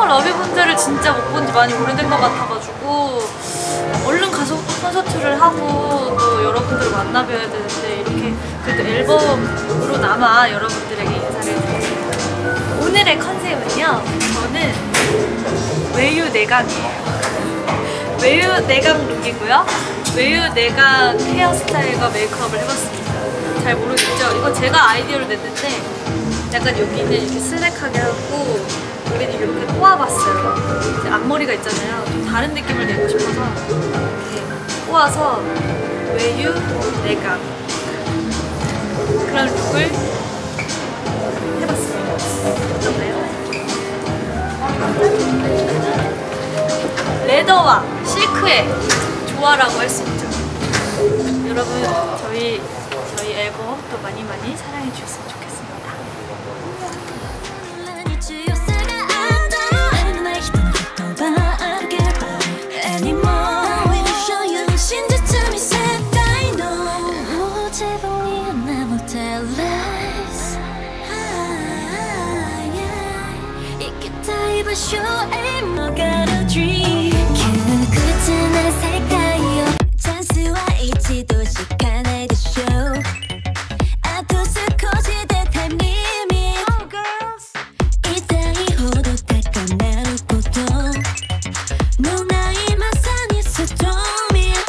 서머 러비분들을 진짜 못 본 지 많이 오래된 것 같아가지고 얼른 가서 또 콘서트를 하고 또 여러분들을 만나뵈야 되는데 이렇게 그래도 앨범으로 남아 여러분들에게 인사를 드립니다. 오늘의 컨셉은요. 저는 외유 내강이에요. 외유 내강 룩이고요. 외유 내강 헤어스타일과 메이크업을 해봤습니다. 잘 모르겠죠? 이거 제가 아이디어를 냈는데 약간 여기는 이렇게 슬랙하게 하고 앞머리가 있잖아요. 좀 다른 느낌을 내고 싶어서 이렇게 꼬아서 외유 내강 그런 룩을 해봤습니다. 어떤가요? 레더와 실크의 조화라고 할 수 있죠. 여러분 저희 저희 앨범 또 많이 많이 사랑해 주셨으면 좋겠습니다.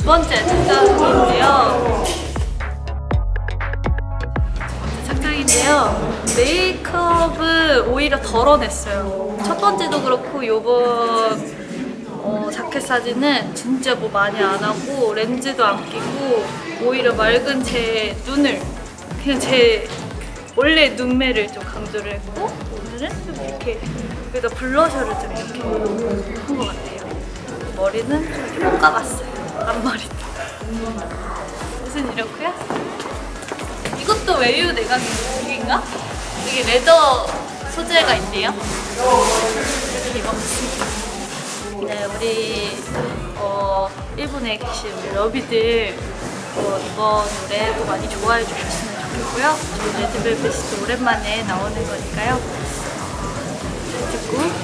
ボンちゃんちょっと。あるんですよ 메이크업인데요. 메이크업을 오히려 덜어냈어요. 첫 번째도 그렇고 요번 어, 자켓 사진은 진짜 뭐 많이 안 하고 렌즈도 안 끼고 오히려 맑은 제 눈을 그냥 제 원래 눈매를 좀 강조를 했고 오늘은 좀 이렇게 여기다 블러셔를 좀 이렇게 한 것 같아요. 머리는 좀 이렇게 깎아봤어요. 앞머리도. 옷은 이렇고요. 이것도 외유 내각인가? 여기 레더 소재가 있네요. 이렇게 입어봤습니다. 네, 우리 어, 일본에 계신 우리 러비들 어, 이번 노래도 많이 좋아해 주셨으면 좋겠고요. 저희 레드벨벳이 또 오랜만에 나오는 거니까요. 잘 듣고